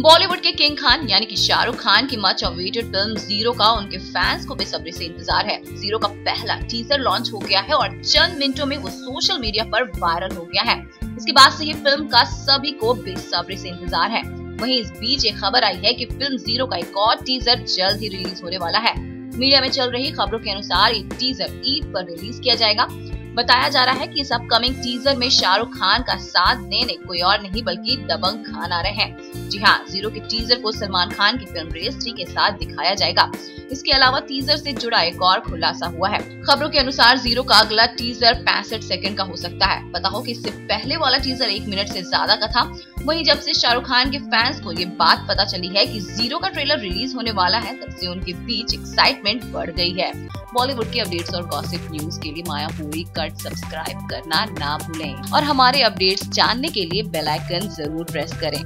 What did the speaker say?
बॉलीवुड के किंग खान, यानी कि शाहरुख खान की मच अवेटेड फ़िल्म ज़ीरो का उनके फैंस को बेसब्री से इंतज़ार है। ज़ीरो का पहला टीजर लॉन्च हो गया है और चंद मिनटों में वो सोशल मीडिया पर वायरल हो गया है। इसके बाद से ये फ़िल्म का सभी को बेसब्री से इंतज़ार है। वहीं इस बीच एक खबर आई है कि फ़िल्म ज़ीरो का एक और टीजर जल्द ही रिलीज़ होने वाला है। मीडिया में चल रही खबरों के अनुसार ये टीजर ईद पर रिलीज़ किया जाएगा। बताया जा रहा है कि इस अपकमिंग टीजर में शाहरुख खान का साथ देने कोई और नहीं, बल्कि दबंग खान आ रहे हैं। जी हाँ ज़ीरो के टीजर को सलमान खान की फ़िल्म रेस थ्री के साथ दिखाया जाएगा। इसके अलावा टीजर से जुड़ा एक और खुलासा हुआ है। खबरों के अनुसार ज़ीरो का अगला टीजर पैंसठ सेकंड का हो सकता है। पता हो कि इससे पहले वाला टीजर एक मिनट से ज़्यादा का था। वहीं जब से शाहरुख खान के फैंस को ये बात पता चली है कि ज़ीरो का ट्रेलर रिलीज़ होने वाला है, तब से उनके बीच एक्साइटमेंट बढ़ गई है। बॉलीवुड के अपडेट्स और गॉसिप न्यूज़ के लिए माया पूरी कट सब्सक्राइब करना ना भूलें। और हमारे अपडेट्स जानने के लिए बेल आइकन ज़रूर प्रेस करें।